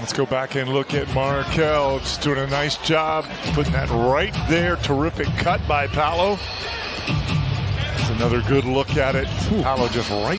Let's go back and look at Markelle. It's doing a nice job putting that right there. Terrific cut by Paolo. It's another good look at it. Paolo just right